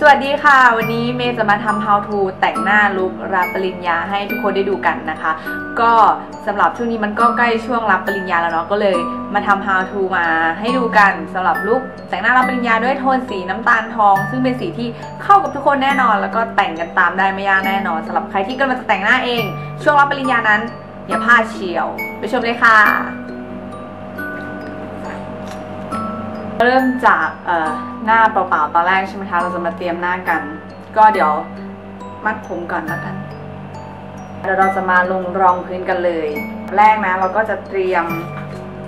สวัสดีค่ะ วันนี้เมย์จะมาทำ how to แต่งหน้าลุครับปริญญาให้ทุกคนได้ดูกันนะคะ ก็สำหรับช่วงนี้มันก็ใกล้ช่วงรับปริญญาแล้วเนาะก็เลยมาทำ how to มาให้ดูกันสำหรับลุคแต่งหน้ารับปริญญาด้วยโทนสีน้ำตาลทอง ซึ่งเป็นสีที่เข้ากับทุกคนแน่นอน แล้วก็แต่งกันตามได้ไม่ยากแน่นอนสำหรับใครที่กำลังจะแต่งหน้าเอง ช่วงรับปริญญานั้นอย่าพลาดเชียว ไปชมเลยค่ะ เริ่มจากหน้าเปล่าๆตอนแรกใช่ไหมคะเราจะมาเตรียมหน้ากัน ก็เดี๋ยวมัดผมก่อนแล้วกันเดี๋ยวเราจะมาลงรองพื้นกันเลย แรกนะเราก็จะเตรียม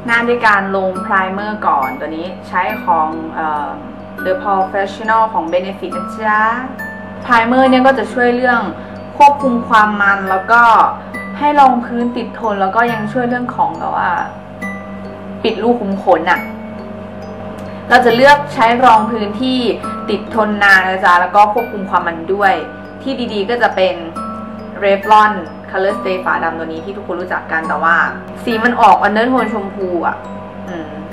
หน้าด้วยการลงไพรเมอร์ก่อนตัวนี้ใช้ของเอ่อ The Professional ของ Benefit นะจ๊ะไพรเมอร์เนี่ยก็จะช่วยเรื่องควบคุมความมันแล้วก็ให้รองพื้นติดทนแล้วก็ยังช่วยเรื่องของแบบว่า ปิดรูขุมขนอะ เราจะเลือกใช้รองพื้นที่ติดทนนานนะจ๊ะแล้วก็ควบคุมความมันด้วย ที่ดีๆก็จะเป็น Revlon Color Stay ฝาดำตัวนี้ที่ทุกคนรู้จักกันแต่ว่า สีมันออกอันเดอร์โทนชมพูอะ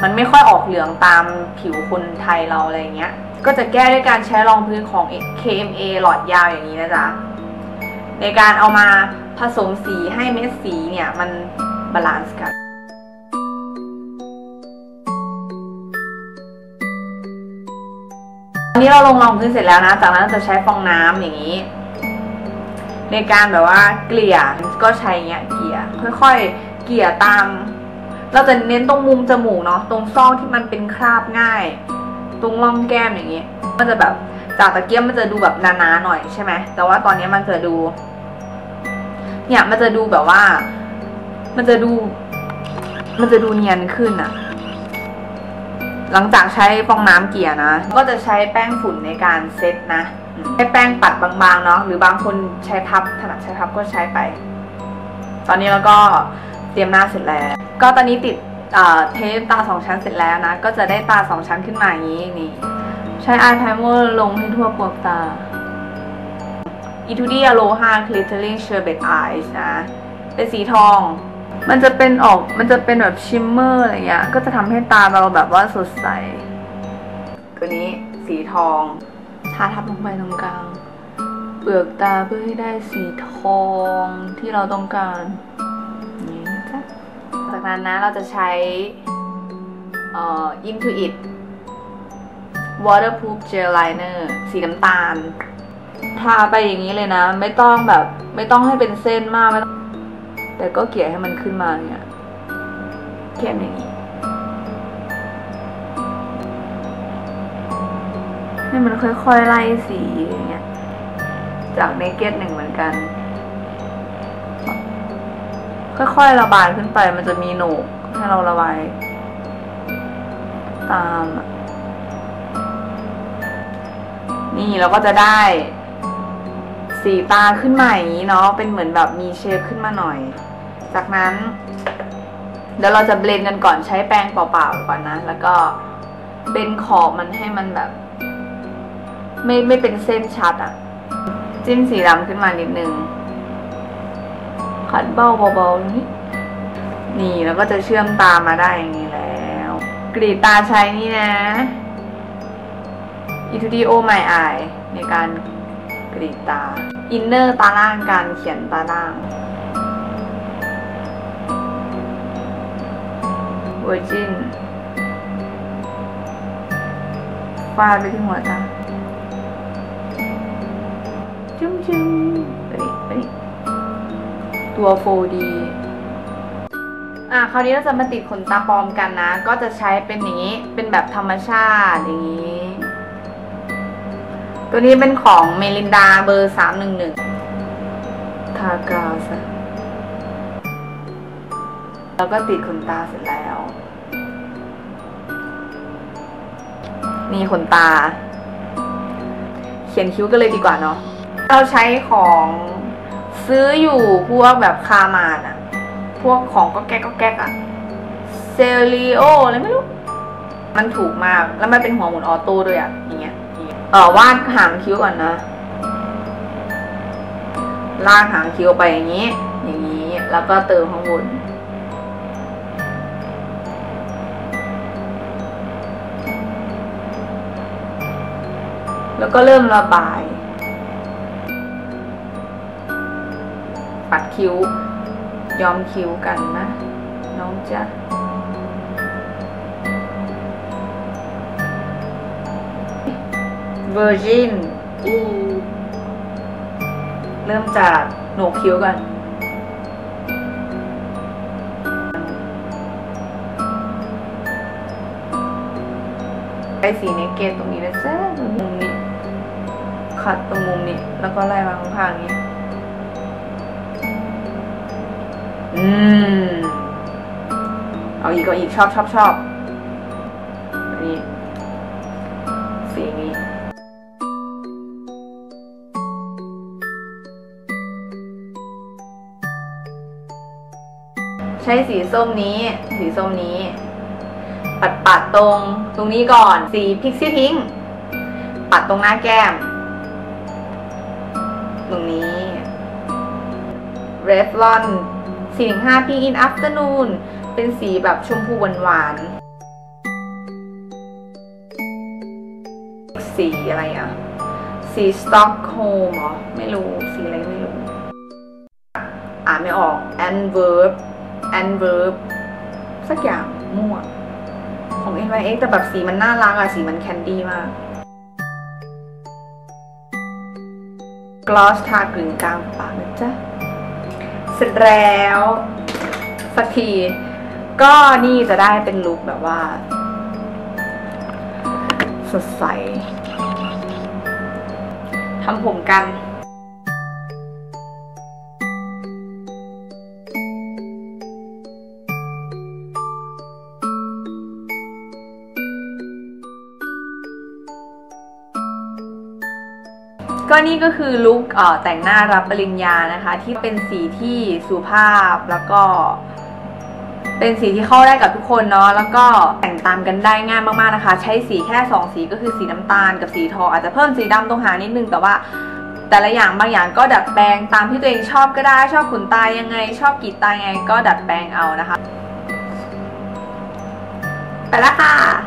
มันไม่ค่อยออกเหลืองตามผิวคนไทยเราอะไรเงี้ย ก็จะแก้ด้วยการใช้รองพื้นของ KMA หลอดยาวอย่างนี้นะจ๊ะ ในการเอามาผสมสีให้เม็ดสีเนี่ย มัน balance กัน อันนี้เราลงรองพื้นเสร็จแล้วนะ จากนั้นจะใช้ฟองน้ำอย่างนี้ ในการแบบว่าเกลี่ยก็ใช้เงี้ยเกลี่ยค่อยๆ เกลี่ยตาม เราจะเน้นตรงมุมจมูกเนาะตรงซอกที่มันเป็นคราบง่าย ตรงร่องแก้มอย่างนี้ มันจะแบบจากตะเกียบมันจะดูแบบนาๆหน่อยใช่ไหมแต่ว่าตอนนี้มันจะดู เนี่ยมันจะดูแบบว่า มันจะดู มันจะดูเนียนขึ้นอะ หลังจากใช้ฟองน้ำเกลี่ยนะ ก็จะใช้แป้งฝุ่นในการเซตนะใช้แป้งปัดบางๆเนาะหรือบางคนใช้พับถนัดใช้พับก็ใช้ไป ตอนนี้เราก็เตรียมหน้าเสร็จแล้ว ก็ตอนนี้ติดเทปตาสองชั้นเสร็จแล้วนะ ก็จะได้ตาสองชั้นขึ้นมาอย่างนี้นี่ ใช้อายไพรเมอร์ลงให้ทั่วเปลือกตา e t u d i Aloha Glittering Sherbet Eyes นะ เป็นสีทอง มันจะเป็นออกมันจะเป็นแบบชิมเมอร์อะไรเงี้ย ก็จะทำให้ตาเราแบบว่าสดใส ตัวนี้สีทอง ทาทับลงไปตรงกลาง เปลือกตาเพื่อให้ได้สีทองที่เราต้องการนี่จ๊ะจากนั้นนะเราจะใช้เอ่อ Intuit Waterproof Gel Liner สีน้ำตาล ทาไปอย่างนี้เลยนะ ไม่ต้องแบบไม่ต้องให้เป็นเส้นมากไม่ต้อง แต่ก็เกลี่ยให้มันขึ้นมาเนี่ยเข้มอย่างนี้ให้มันค่อยๆไล่สีอย่างเงี้ยจากเนเก็ตหนึ่งเหมือนกัน ค่อยๆระบายขึ้นไปมันจะมีโหนกให้เราระบาย ตาม นี่เราก็จะได้ สีตาขึ้นมาอย่างนี้เนาะเป็นเหมือนแบบมีเชฟขึ้นมาหน่อย จากนั้น เดี๋ยวเราจะเบลนกันก่อนใช้แป้งเปล่าๆก่อนนะ แล้วก็เบนขอบมันให้มันแบบ ไม่ไม่เป็นเส้นชัดอะจิ้มสีดำขึ้นมานิดนึงขัดเบาเบาๆนี้นี่แล้วก็จะเชื่อมตามาได้อย่างนี้แล้ว กรีดตาใช้นี่นะ e t u d i o My Eye ในการ กรีดตา inner ตาล่างการเขียนตาล่าง virginฟาดไปที่หัวตาจุ้มจุ้มไปดิไปดิตัว 4D อะคราวนี้เราจะมาติดขนตาปลอมกันนะ ก็จะใช้เป็นอย่างนี้ เป็นแบบธรรมชาติอย่างนี้ ตัวนี้เป็นของเมลินดาเบอร์สามหนึ่งหนึ่งทากาวซะแล้วก็ติดขนตาเสร็จแล้ว นี่ขนตา เขียนคิ้วกันเลยดีกว่าเนาะ เราใช้ของซื้ออยู่พวกแบบคาร์มาดอะพวกของก็แก๊กก็แก๊กอะเซรีโออะไรไม่รู้ มันถูกมาก แล้วมันเป็นหัวหมุนออโต้ด้วยอะอย่างเงี้ย เออวาดหางคิ้วก่อนนะ ลากหางคิ้วไปอย่างนี้ อย่างนี้ แล้วก็เติมข้างบนแล้วก็เริ่มระบาย ปัดคิ้วย้อมคิ้วกันนะ น้องจ๊ะ Virgin อืมเริ่มจากโหนกคิ้วก่อนไอสีเนเกตตรงนี้นะจ๊ะตรงมุมนี้ ขัดตรงมุมนี้ แล้วก็ไล่มาข้างๆอย่างนี้ อืม เอาอีกก็อีกชอบชอบชอบ ใช้สีส้มนี้ สีส้มนี้ ปัดปัดตรงตรงนี้ก่อน สีพิกซี่พิงปัดตรงหน้าแก้ม ตรงนี้ Red l o n สีห้า Pink in Afternoon เป็นสีแบบชมพูหวานๆ สีอะไรอะ สี Stockholm เหรอ ไม่รู้ สีอะไรไม่รู้ อ่านไม่ออก Adverb Adverb สักอย่างมั่วของ NYX แต่แบบสีมันน่ารักอะสีมันแคนดี้มาก กลอสทากลึงกลางปากนะจ๊ะ เสร็จแล้ว สักที ก็นี่จะได้เป็นลุคแบบว่า สดใสทำผมกัน ก็นี่ก็คือลุคเออแต่งหน้ารับปริญญานะคะ ที่เป็นสีที่สุภาพแล้วก็ เป็นสีที่เข้าได้กับทุกคนเนาะแล้วก็แต่งตามกันได้ง่ายมากๆนะคะ ใช้สีแค่ 2 สีก็คือสีน้ำตาลกับสีทองอาจจะเพิ่มสีดำตรงหางนิดนึงแต่ว่าแต่ละอย่างบางอย่างก็ดัดแปลงตามที่ตัวเองชอบก็ได้ ชอบขนตายยังไง ชอบกีดตายยังไงก็ดัดแปลงเอานะคะ ไปละค่ะ